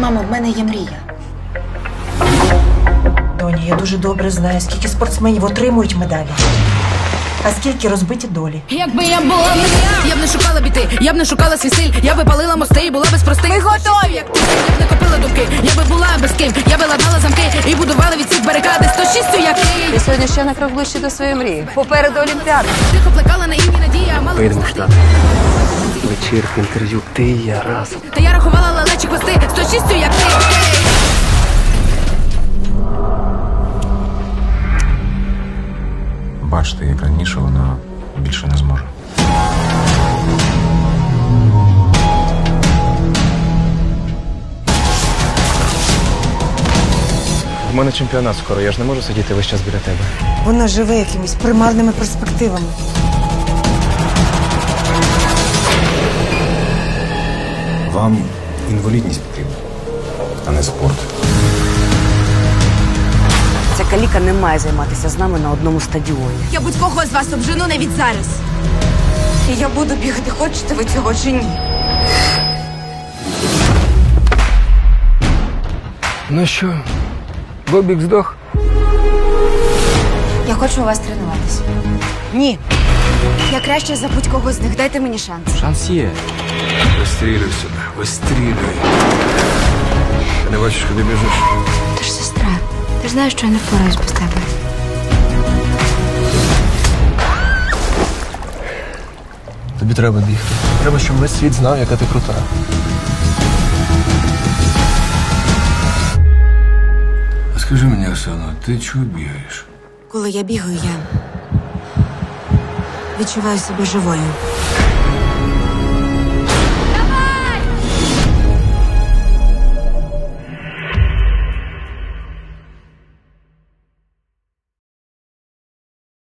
Мамо, в мене є мрія. Доні, я дуже добре знаю, скільки спортсменів отримують медалі, а скільки розбиті долі. Якби я була мрія, я б не шукала біти, я б не шукала свій стиль, я би палила мости і була без простих. Ми готові! Як ти я б не копила думки, я би була без ким, я би ладнала замки і будувала від цих барикади 106 як Ти ти. сьогодні ще на крок ближче до своєї мрії. Попереду Олімпіада. Тихо плекала на ім'я надія, а мала Поїдемо в штат. Вечірка, інтерв'ю, ти і я разом. Та я рахувала лелечі хвости 106 як ти. Бачите, як раніше вона більше не зможе. В мене чемпіонат скоро, я ж не можу сидіти весь час біля тебе. Вона живе якимись примарними перспективами. Вам інвалідність потрібна, а не спорт. Ця каліка не має займатися з нами на одному стадіоні. Я будь-кого з вас обжену навіть зараз. І я буду бігати, хочете ви цього чи ні? Ну що, Бобік здох? Я хочу у вас тренуватися. Ні, Я краще за будь-кого з них. Дайте мені шанс. Шанс є. Вистрілюй сюди, вистрілюй. Ти не бачиш, куди біжиш? Ти ж сестра. Ти ж знаєш, що я не впораюсь без тебе. Тобі треба бігти. Треба, щоб весь світ знав, яка ти крута. А скажи мені, Оксано, ти чого бігаєш? Коли я бігаю, я відчуваю себе живою.